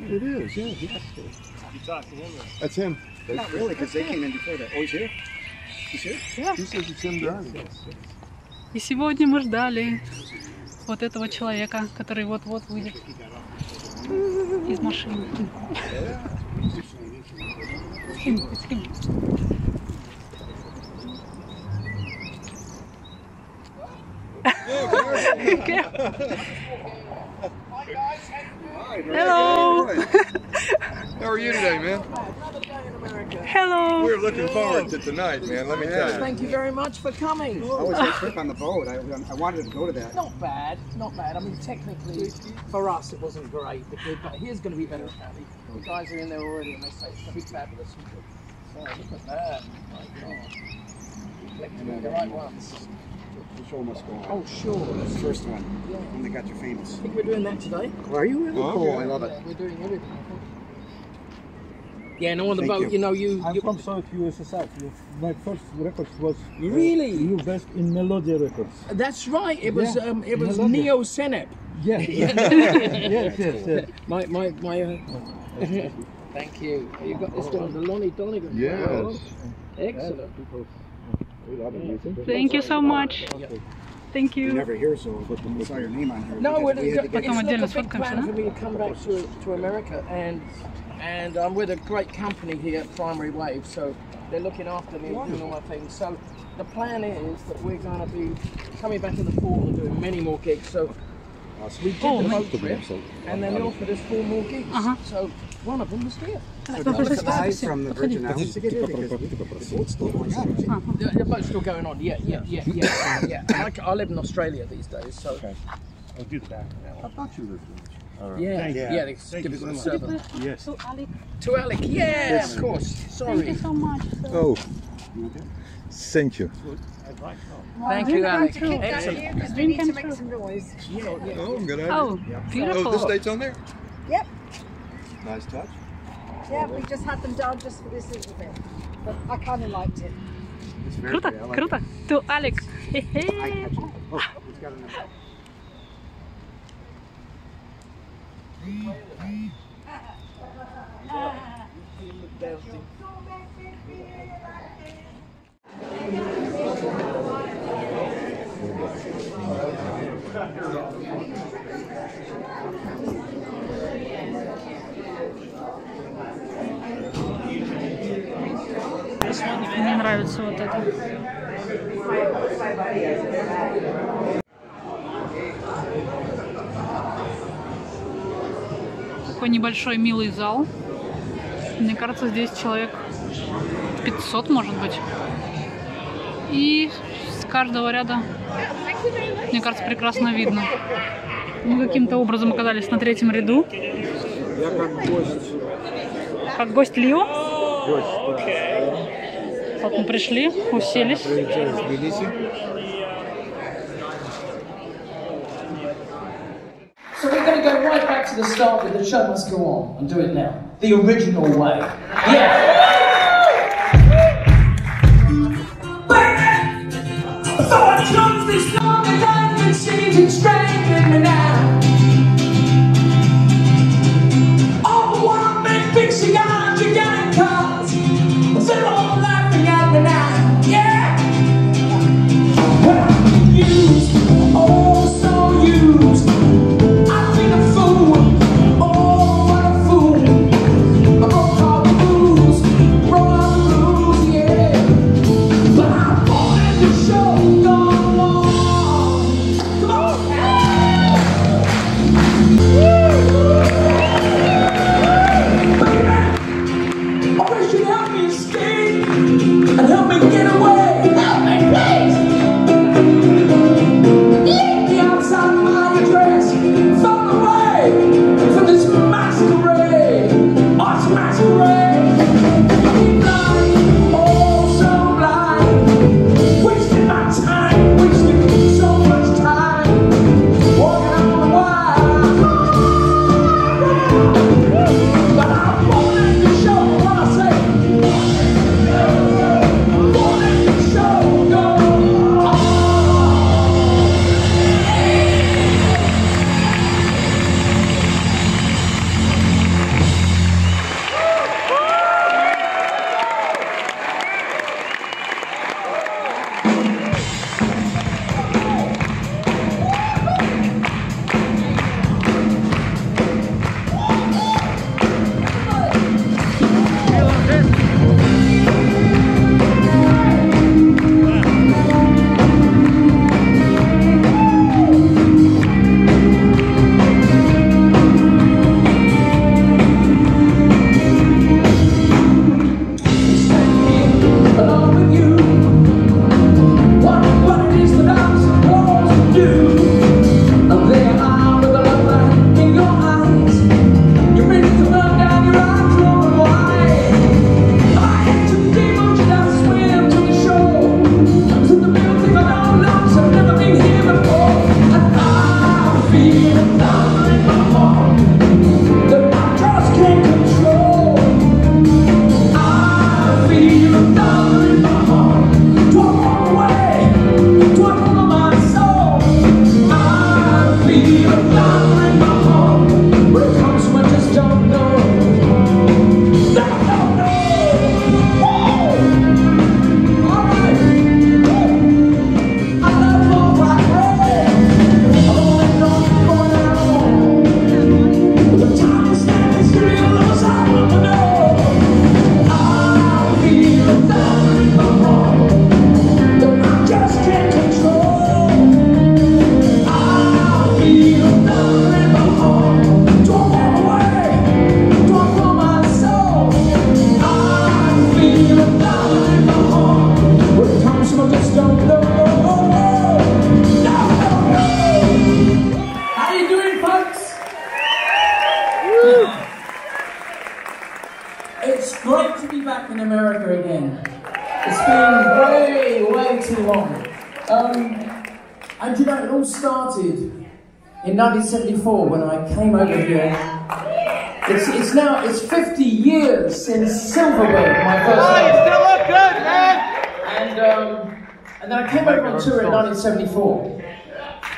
It is, yeah. yeah. You talked to him. That's him. Not really, because they came in before that. Oh, he's here? He's here? He says it's him driving. И сегодня мы ждали вот этого человека, который вот-вот выйдет из машины. It's him. Hello. How are you today, man? Hello. We're looking forward to tonight, man. Let me tell you. Thank you very much for coming. I was that trip on the boat. I, I wanted to go to that. Not bad, not bad. I mean, technically, for us, it wasn't great, but, but here's going to be better. Patty. The guys are in there already, and they say it's going to be fabulous. So look at that. My God. Collecting the right ones. The show must go on. Oh, sure. That's the first one. Yeah. When they got you famous. I think we're doing that today. Are you really? Oh, cool. okay. I love it. Yeah, we're doing everything. Yeah, and on the Thank boat, you. you. know, you. I'm you from South USSR. My first records was uh, Really? you best in Melody Records. that's right. It was. Yeah. Um, it was Melody. Neo Senep. Yeah, yes, yes, yes. My my my. Uh, thank you. You got this one, the Lonnie Donegan. Yes. Excellent. Thank you so much. Thank you. Never hear so, but we saw your name on here. No, we had but it's not a big plan for me to come back to, to America, and and um, I'm with a great company here at Primary Wave, so they're looking after me and doing all my things. So the plan is that we're going to be coming back in the fall and doing many more gigs. So we did oh, the trip, and then they offered us four more gigs. Uh -huh. So one of them was here. So don't look at the eyes from the Virgin Islands to get here because we- the boat's still going on. The, the boat's still going on. Yeah, yeah, yeah, yeah, yeah. I, I live in Australia these days, so I'll do that. I thought you lived yeah, Thank you. yeah. They Thank give you it so to much. servant. Yes. To Alec. To Alec, yeah, of course. Thank Sorry. you so much. Oh, thank you. Thank you, Alec. Excellent. Excellent. Because we need to make some noise. Oh, good idea. Oh, Oh, beautiful. this date's on there? Yep. Nice touch. Yeah, we just had them done just for this little bit. But I kind of liked it. It's very Круто, pretty. I like круто. it. To Alec. I Хе-хе. catch it. Oh, it's got Мне нравится вот это. Такой небольшой милый зал. Мне кажется, здесь человек 500, может быть. И с каждого ряда, мне кажется, прекрасно видно. Мы каким-то образом оказались на третьем ряду. Я как гость. Как гость Лио. Гость, Вот мы пришли, уселись. Прилетел из Тбилиси. So we're going to go right back to the start with the show must go on and do it now. The original way. Yeah. So I chose this song and diamond seems strange in me now.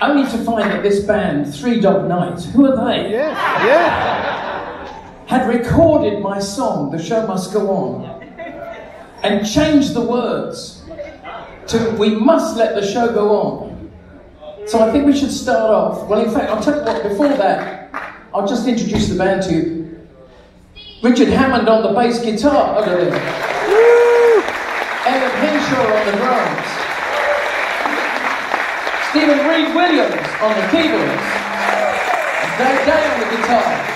only to find that this band, Three Dog Night, who are they? Yeah, yeah. Had recorded my song, The Show Must Go On, and changed the words to We Must Let the Show Go On. So I think we should start off. Well, in fact, I'll tell you what, before that, I'll just introduce the band to you. Richard Hammond on the bass guitar, and a Eric Henshaw on the drums. Stephen Reed Williams on the keyboards, and Day on the guitar.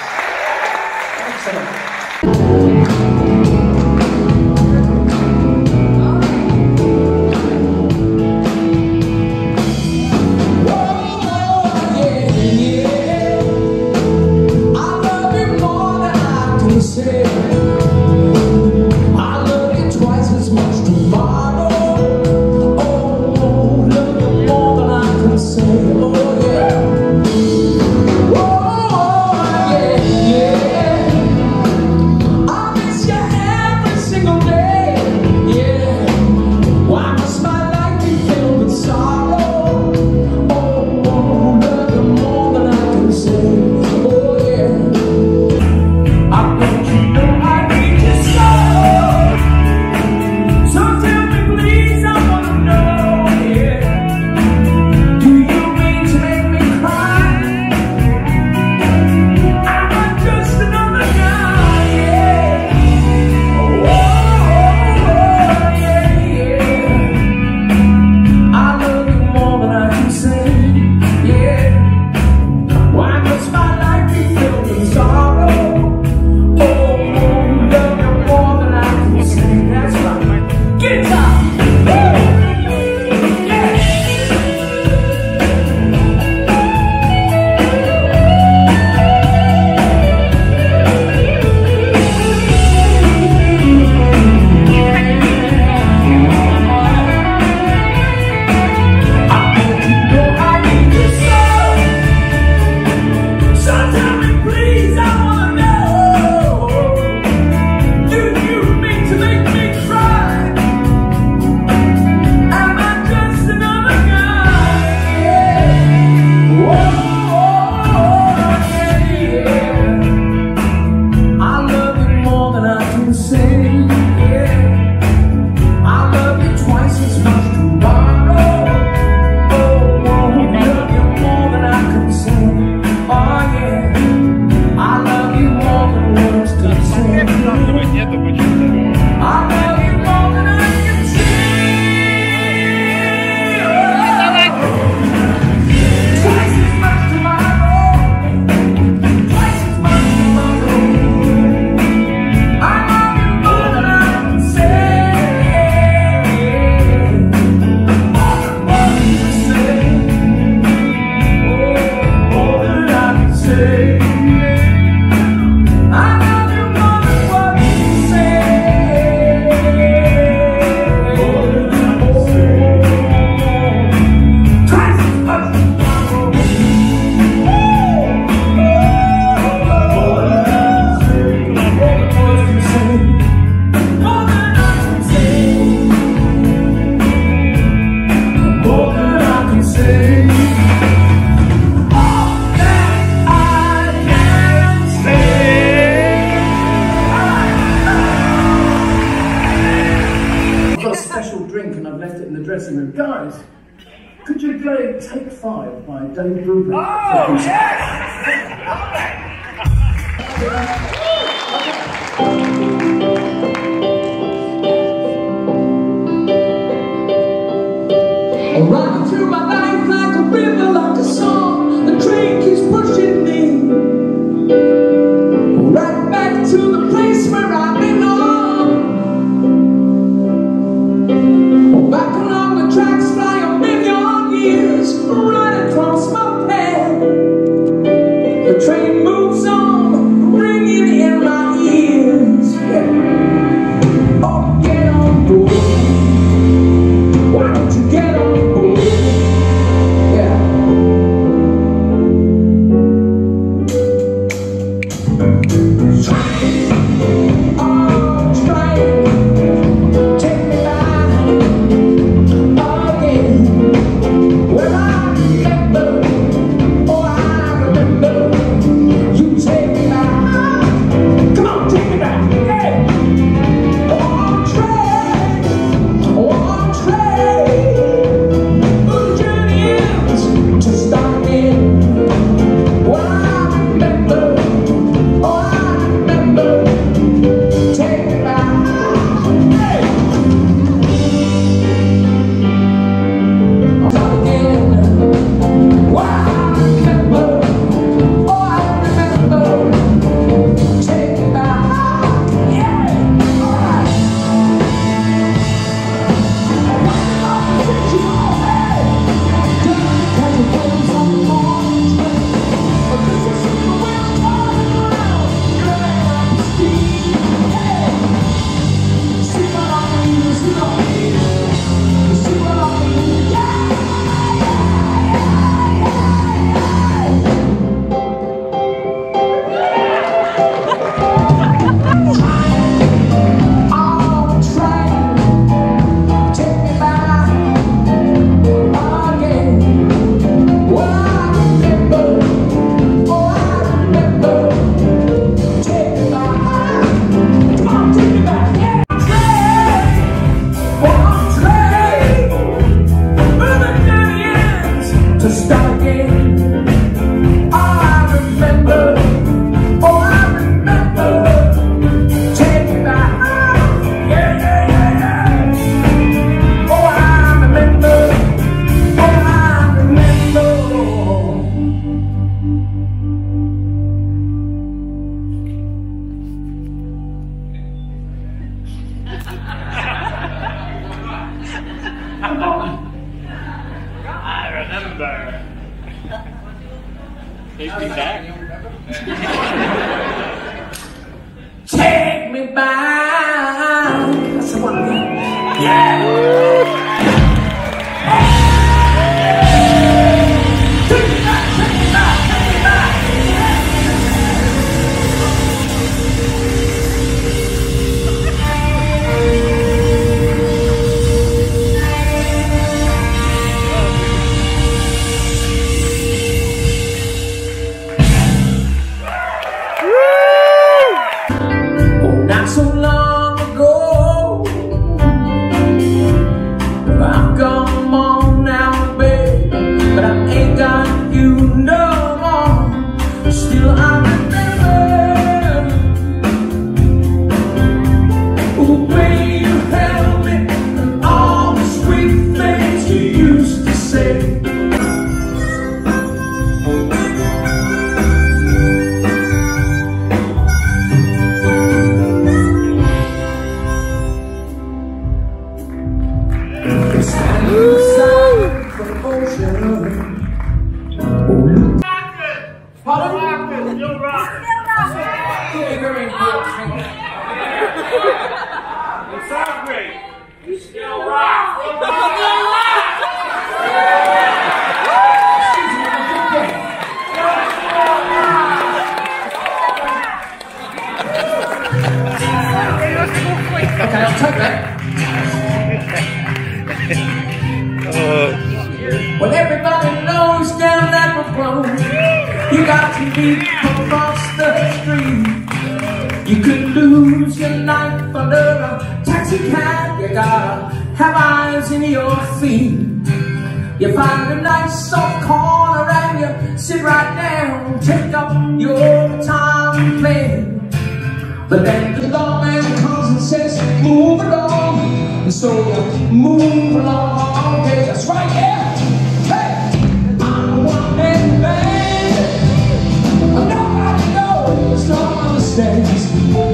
No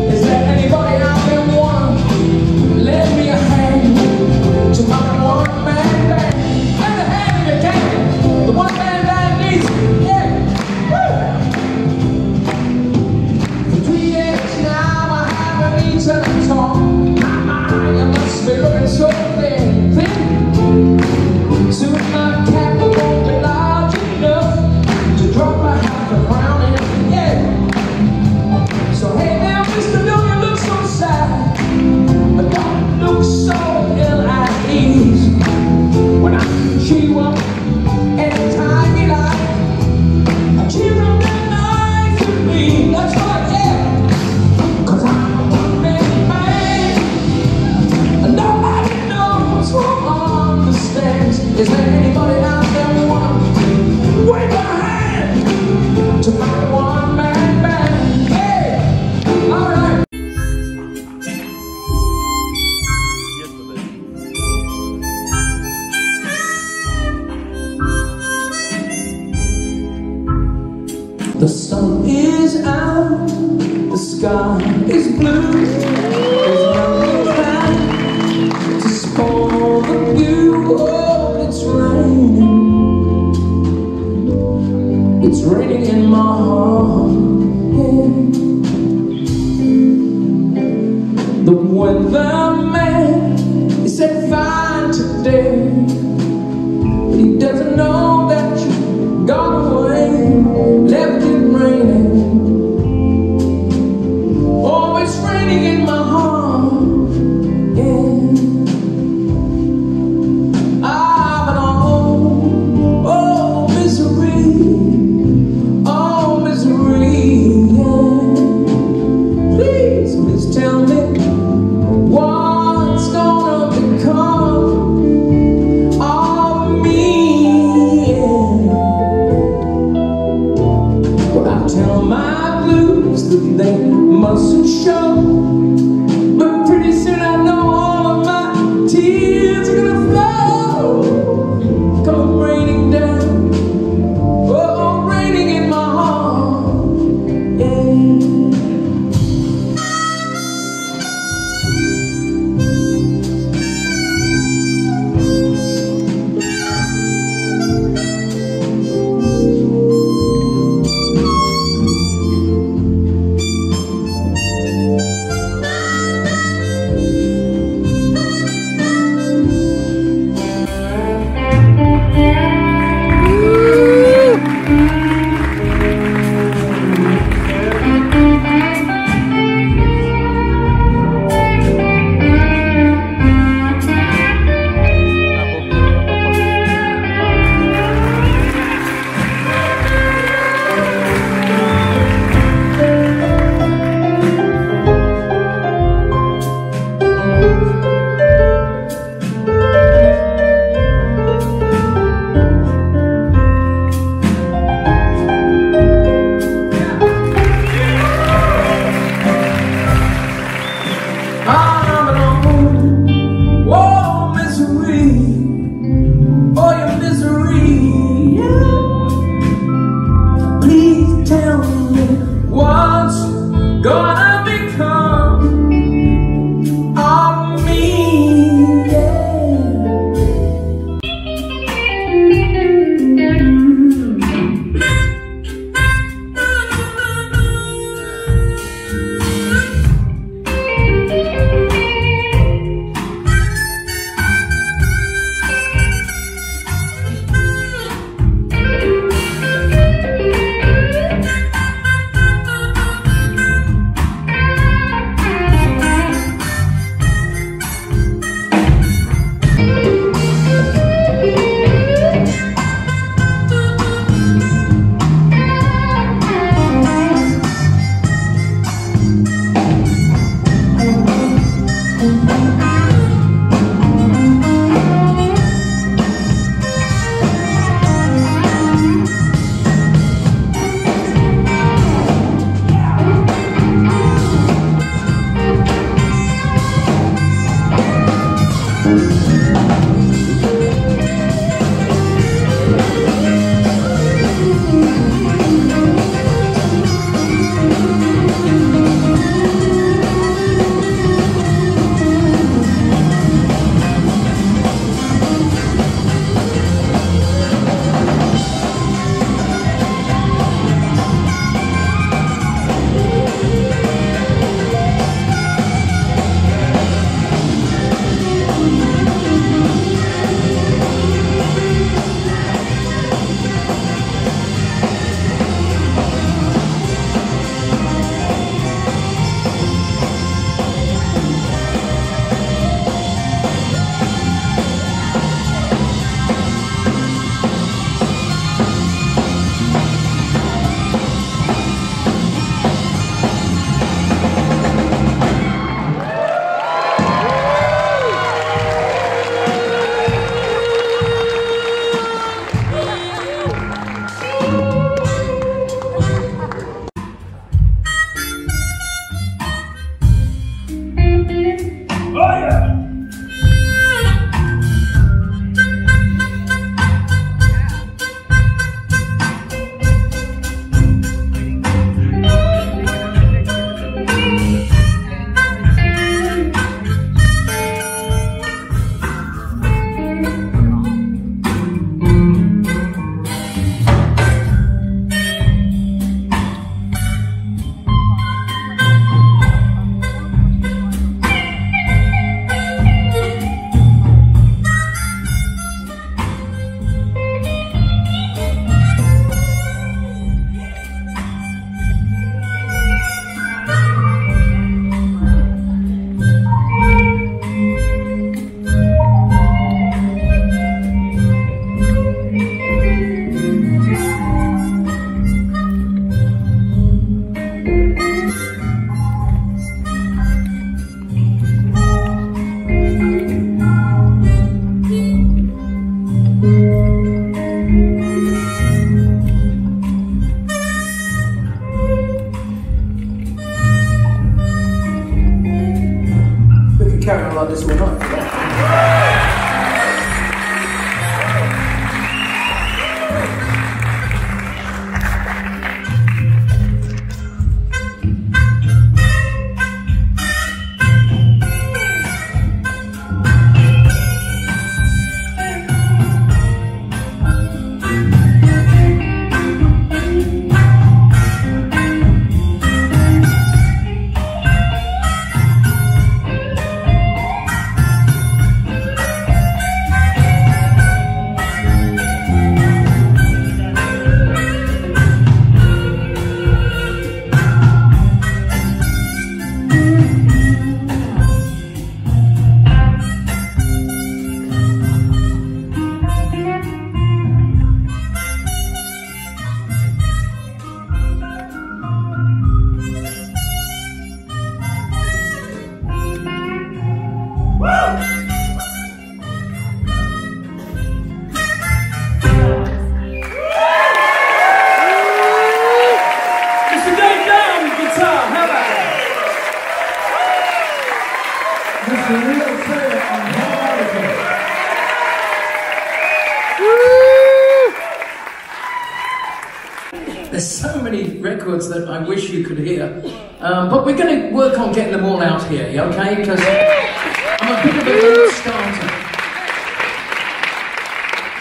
But we're going to work on getting them all out here, okay? Because I'm a bit of a late starter.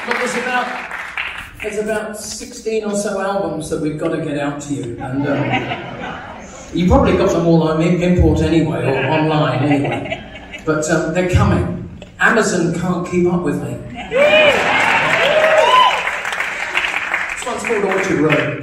But there's about there's about 16 or so albums that we've got to get out to you, and um, you probably got them all on import anyway or online anyway. But um, they're coming. Amazon can't keep up with me. this one's called Orchard Road.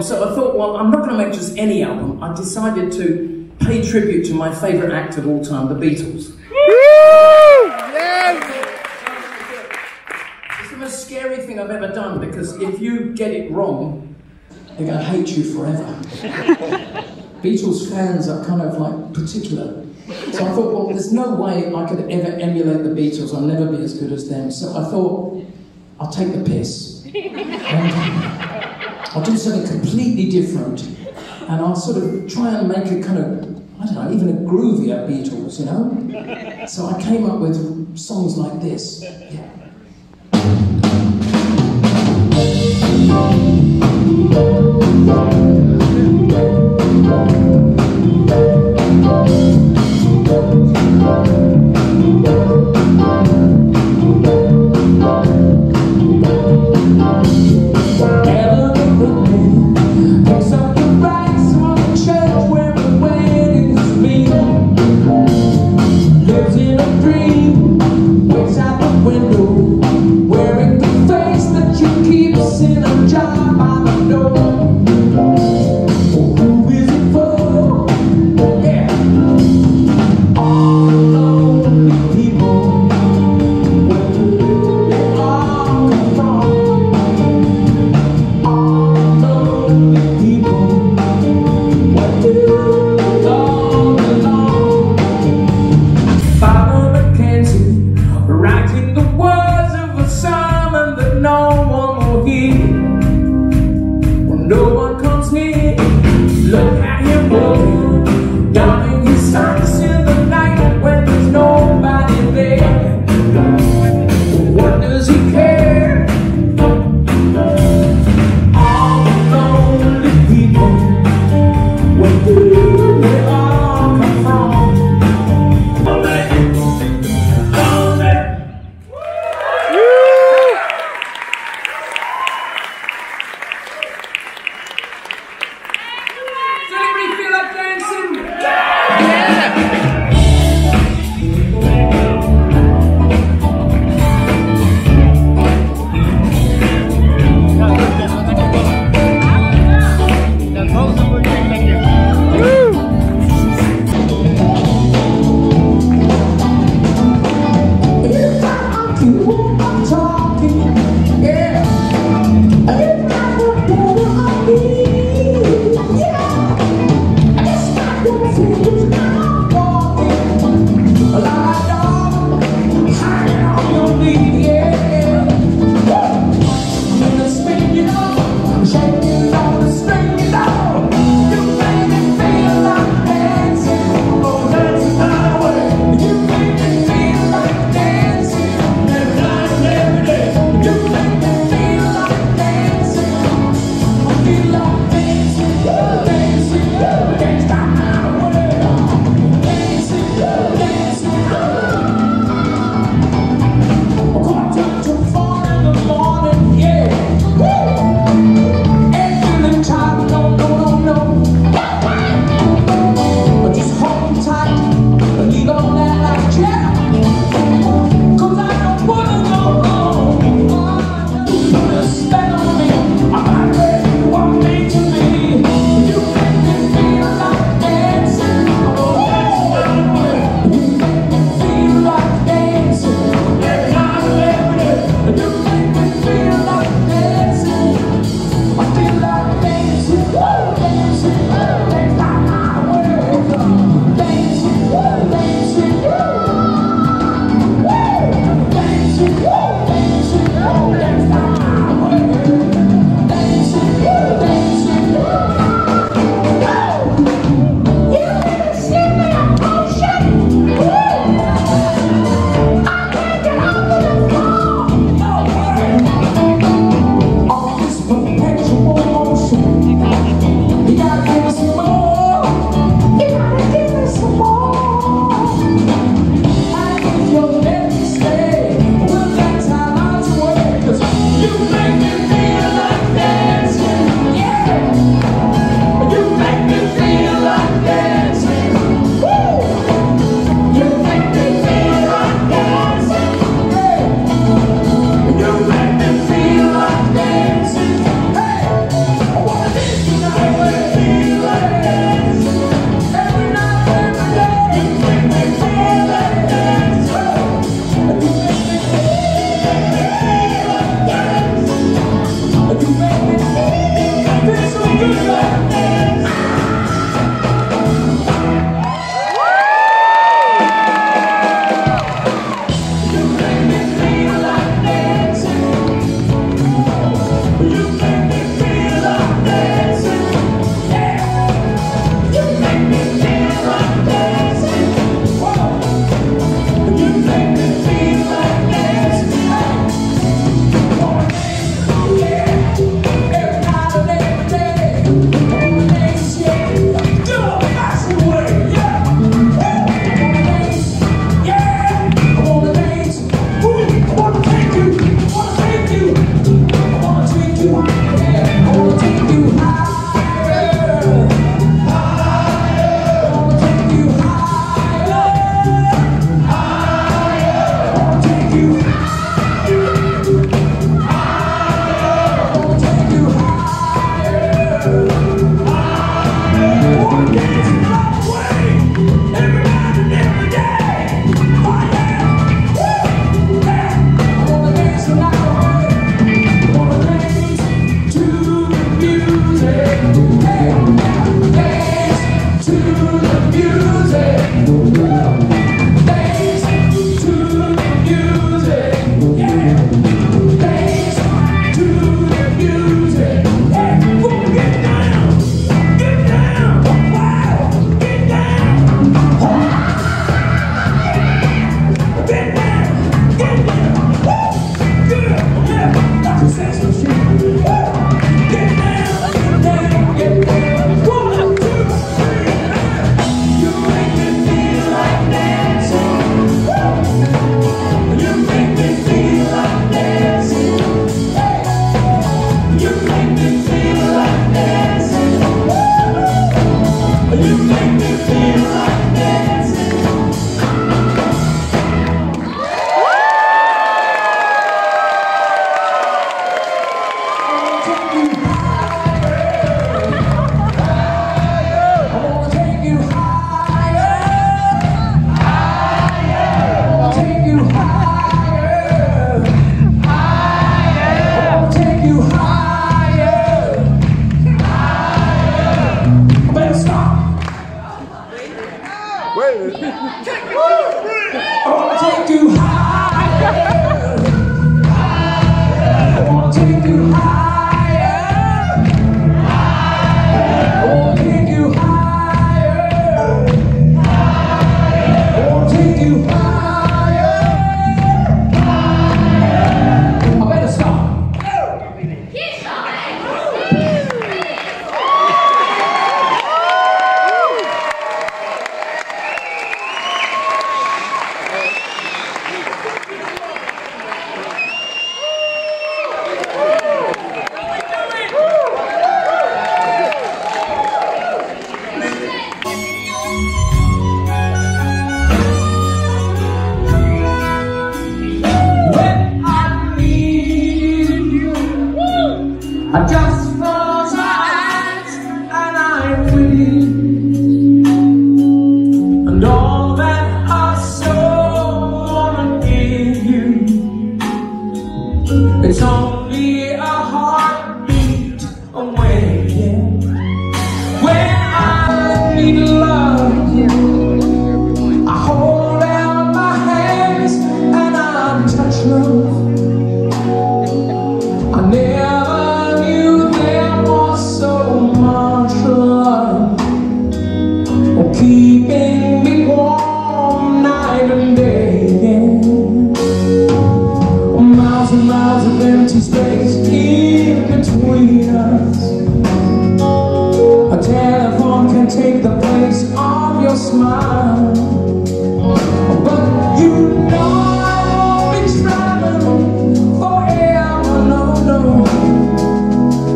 Album. So I thought, well, I'm not going to make just any album. I decided to pay tribute to my favourite act of all time, the Beatles. It's the most scary thing I've ever done because if you get it wrong, they're going to hate you forever. Beatles fans are kind of like particular. So I thought, well, there's no way I could ever emulate the Beatles. I'll never be as good as them. So I thought, I'll take the piss. And I'll do something completely different. And I'll sort of try and make a kind of, I don't know, even a groovier Beatles, you know? So I came up with songs like this. Yeah.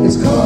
It's cold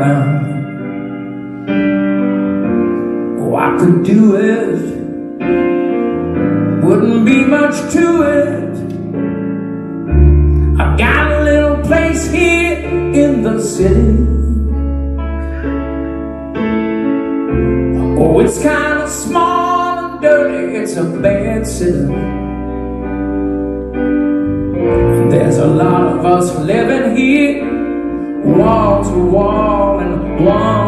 to. Oh, I could do it, one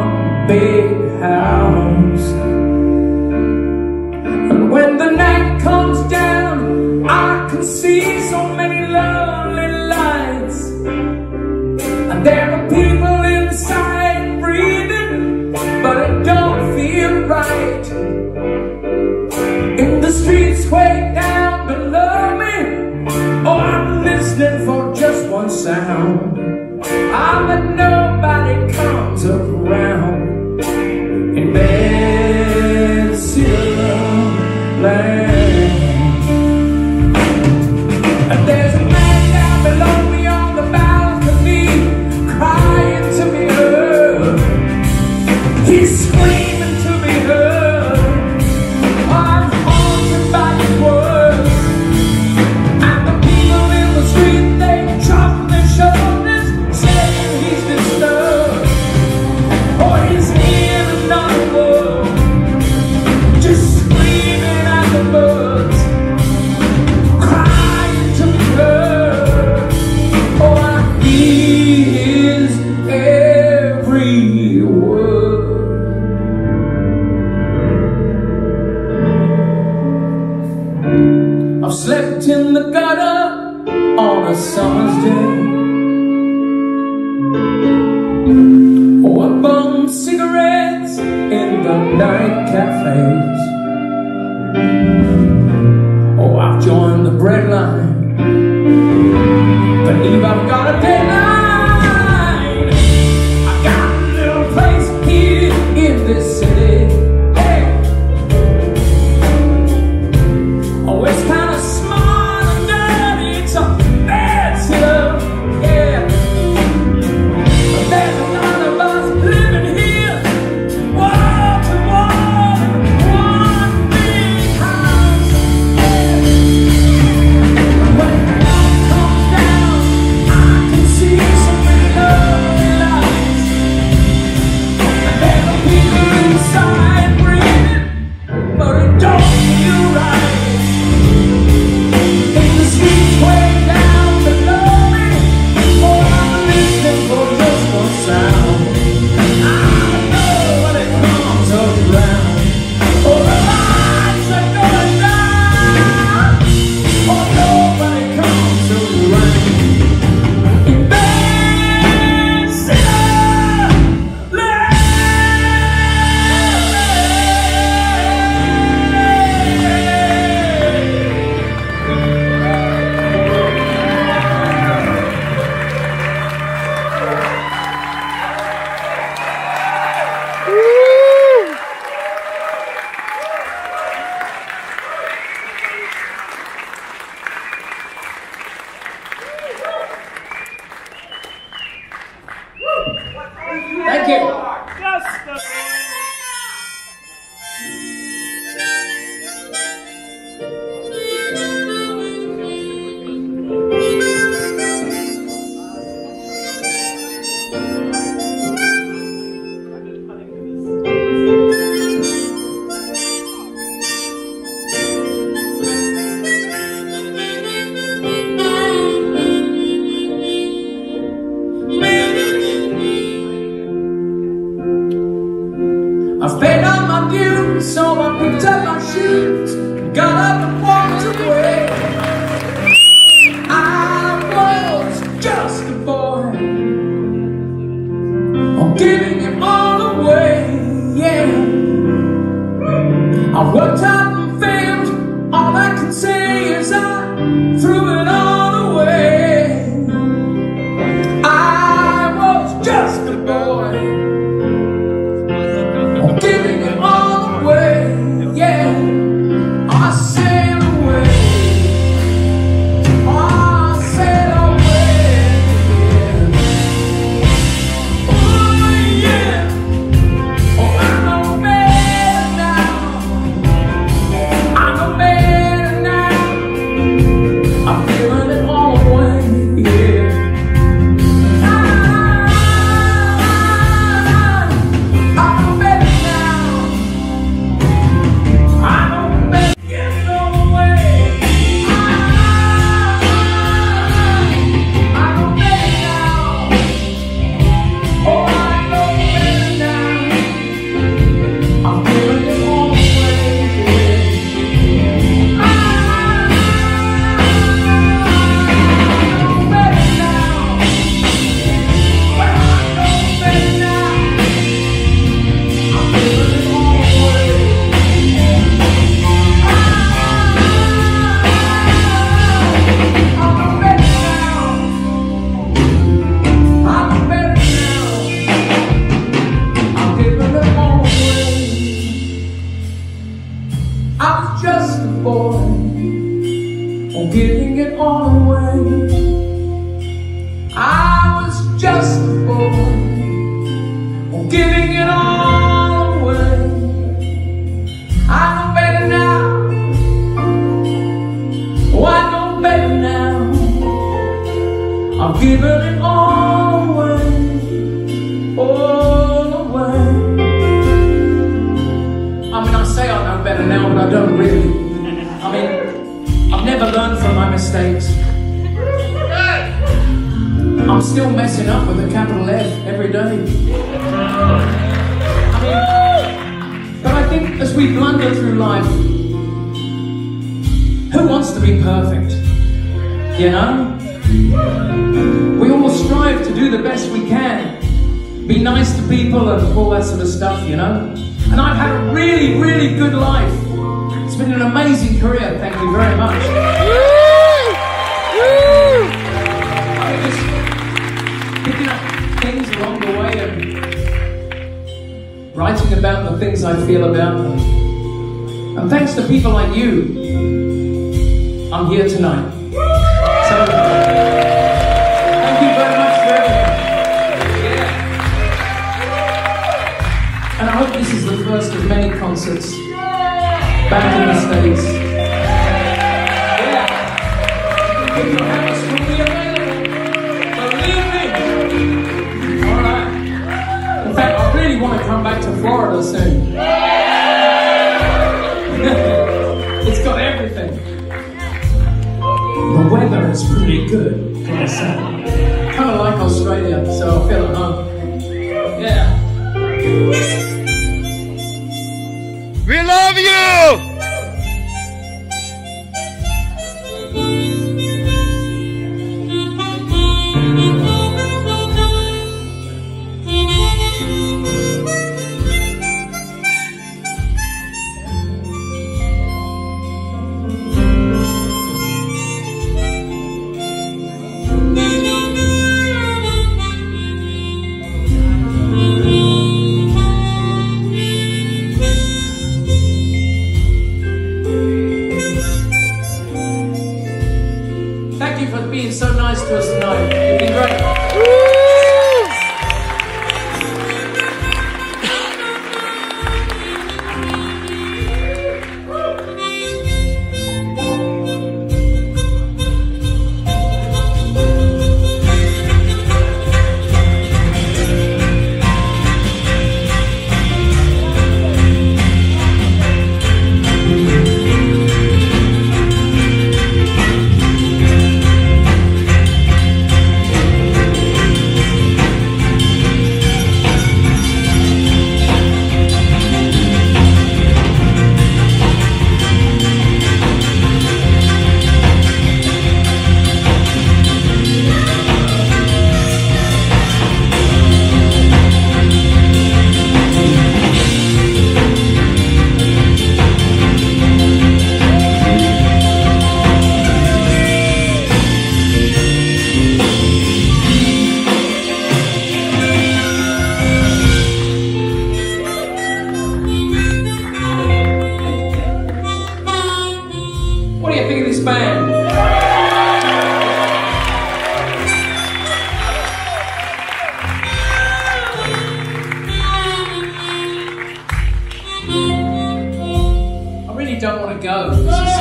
don't want to go.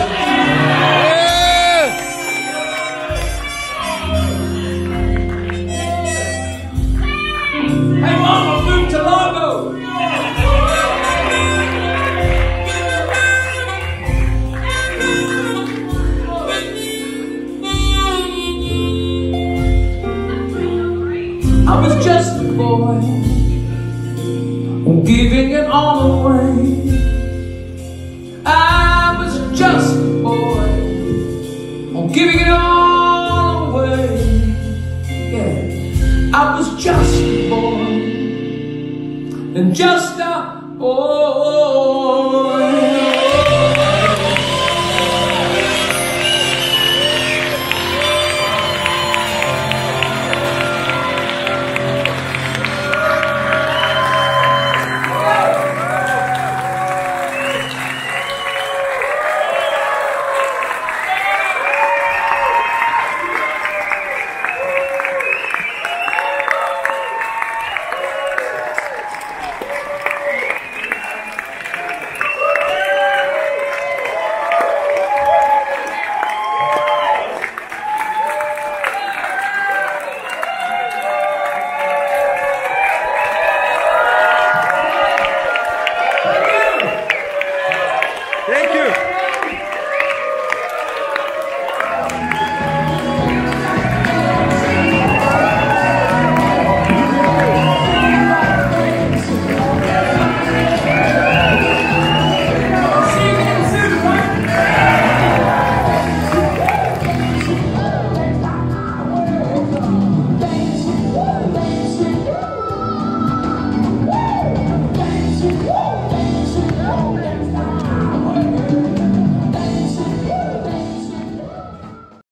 Just